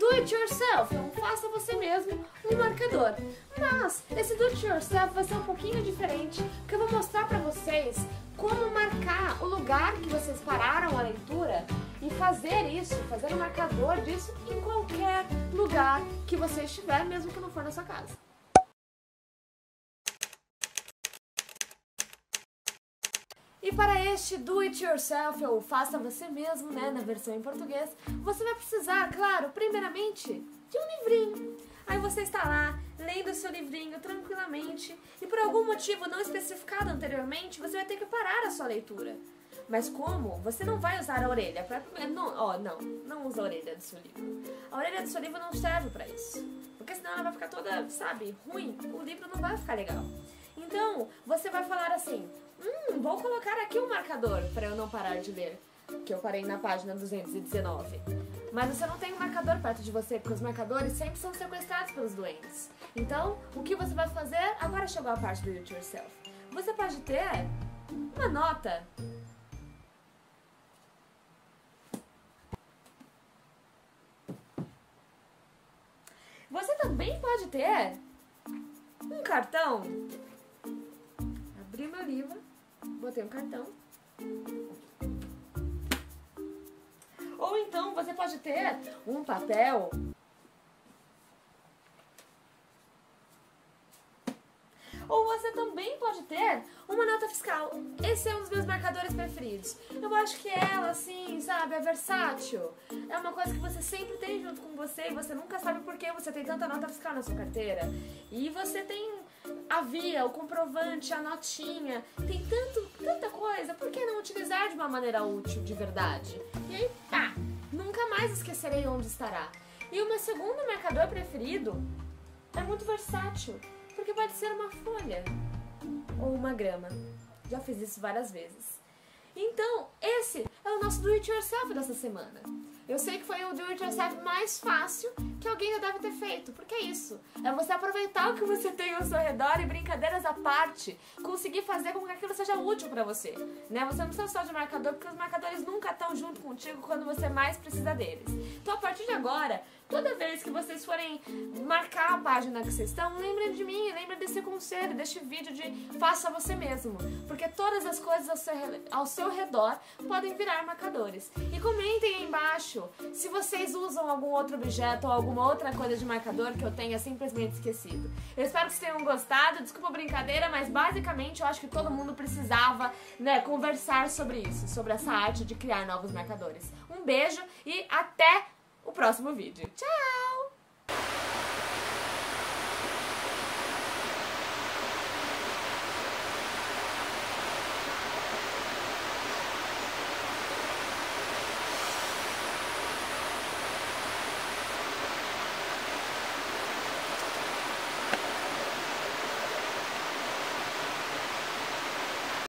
do it yourself, um faça você mesmo um marcador. Mas esse do it yourself vai ser um pouquinho diferente, porque eu vou mostrar para vocês como marcar o lugar que vocês pararam a leitura e fazer isso, fazer um marcador disso em qualquer lugar que você estiver, mesmo que não for na sua casa. E para este do it yourself, ou faça você mesmo, né, na versão em português, você vai precisar, claro, primeiramente, de um livrinho. Aí você está lá, lendo o seu livrinho tranquilamente, e por algum motivo não especificado anteriormente, você vai ter que parar a sua leitura. Mas como? Você não vai usar a orelha pra... Não, ó, não, não usa a orelha do seu livro. A orelha do seu livro não serve para isso. Porque senão ela vai ficar toda, sabe, ruim. O livro não vai ficar legal. Você vai falar assim, hum, vou colocar aqui um marcador para eu não parar de ler. Que eu parei na página 219. Mas você não tem um marcador perto de você, porque os marcadores sempre são sequestrados pelos doentes. Então, o que você vai fazer? Agora chegou a parte do it yourself. Você pode ter uma nota Você também pode ter um cartão. Abri meu livro, botei um cartão. Ou então você pode ter um papel Ou você também pode ter uma nota fiscal. Esse é um dos meus marcadores preferidos. Eu acho que ela, assim, sabe, é versátil. É uma coisa que você sempre tem junto com você e você nunca sabe por que você tem tanta nota fiscal na sua carteira. E você tem a via, o comprovante, a notinha. Tem tanto, tanta coisa. Por que não utilizar de uma maneira útil, de verdade? E aí, pá, nunca mais esquecerei onde estará. E o meu segundo marcador preferido é muito versátil. Porque pode ser uma folha ou uma grama. Já fiz isso várias vezes. Então, esse é o nosso do it yourself dessa semana. Eu sei que foi o do it yourself mais fácil que alguém já deve ter feito, porque é isso. É você aproveitar o que você tem ao seu redor e brincadeiras à parte, conseguir fazer com que aquilo seja útil para você. Né? Você não precisa só de marcador, porque os marcadores nunca estão junto contigo quando você mais precisa deles. Então, a partir de agora, Toda vez que vocês forem marcar a página que vocês estão, lembrem de mim, lembrem desse conselho, deste vídeo de faça você mesmo. Porque todas as coisas ao seu, ao seu redor podem virar marcadores. E comentem aí embaixo se vocês usam algum outro objeto ou alguma outra coisa de marcador que eu tenha simplesmente esquecido. Eu espero que vocês tenham gostado, desculpa a brincadeira, mas basicamente eu acho que todo mundo precisava né, conversar sobre isso, sobre essa arte de criar novos marcadores. Um beijo e até o próximo vídeo. Tchau!